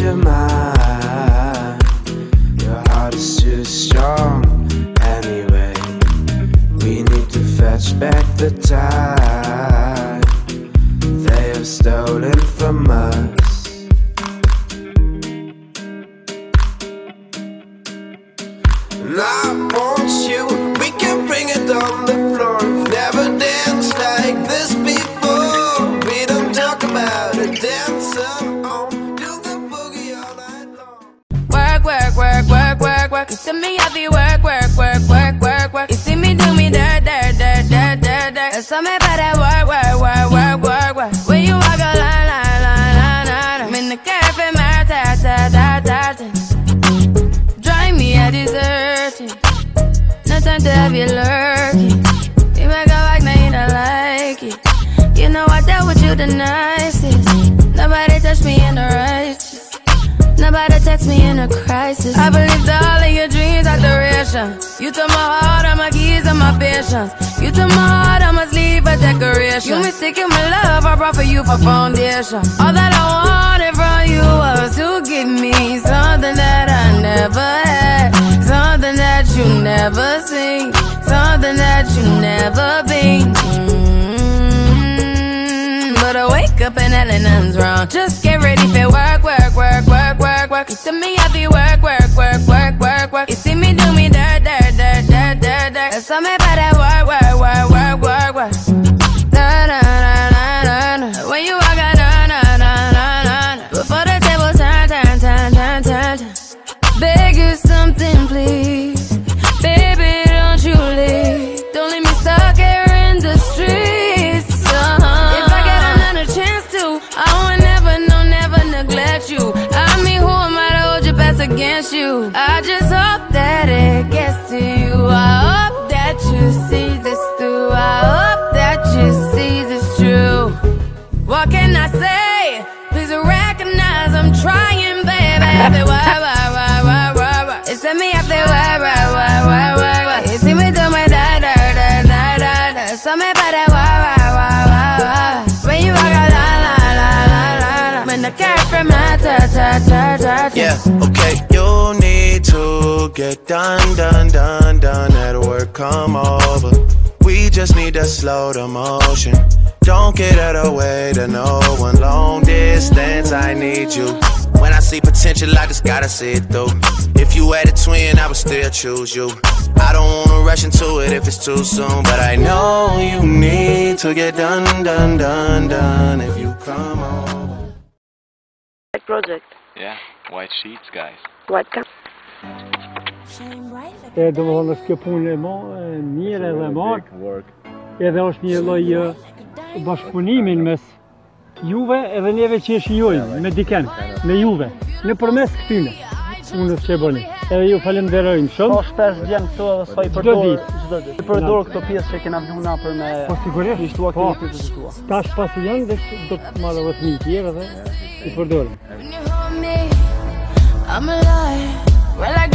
your mind. Your heart is too strong anyway. We need to fetch back the time they have stolen from us. There's something about that work, work, work, work, work, work. When you walk a line, line, line, line, line. I'm in the cafe, my ta, ta, ta, ta, ta. Drive me a deserting. No time to have you lurking. You make a like, now you don't like it. You know I dealt with you the nicest. Nobody touched me in the righteous. Nobody text me in a crisis. I believed all of your dreams are duration. You took my heart, all my keys, and my patience. You took my heart, I must leave a decoration. You mistaken my love, I brought for you for foundation. All that I wanted from you was to give me something that I never had, something that you never seen, something that you never been. Mm, But I wake up and nothing's wrong. Just get ready for work, work, work. You see me happy work, work, work, work, work, work. You see me do me dirt, dirt, dirt, dirt, dirt, dirt. There's something about against you? I just hope that it gets to you. I hope that you see this through. I hope that you see this true. What can I say? Please recognize I'm trying, baby. Why, why, why, why, why, why. It's me happy why, why, why, why, why, me do my da, da, da, da, da. So why, why, why, why. When you la, la, la, la, la. Yeah, okay. You need to get done, done, done, done. That work come over. We just need to slow the motion. Don't get out of way to no one. Long distance, I need you. When I see potential, I just gotta see it through. If you had a twin, I would still choose you. I don't wanna rush into it if it's too soon, but I know you need to get done, done, done, done. If you come over. project. Yeah, white sheets, guys. White cap. edhe më thonë është kjo punë e mo, e mirë edhe marë, edhe është një lloj ë, bashkëpunimin mes juve edhe neve që e shijojmë me diken, me juve, në përmes këtyne, punës që e bëni. Edhe ju falenderojmë Po shumë. shpesh vjen këtu edhe s'po i përdor ditë. çdo ditë. I përdor këto pjesë që kena vluna për me Po sigurisht, i shtua po. këto pjesë të tua. Tash pasi janë dhe do të marrë edhe fëmijë tjerë dhe i përdorim. I'm alive. We're like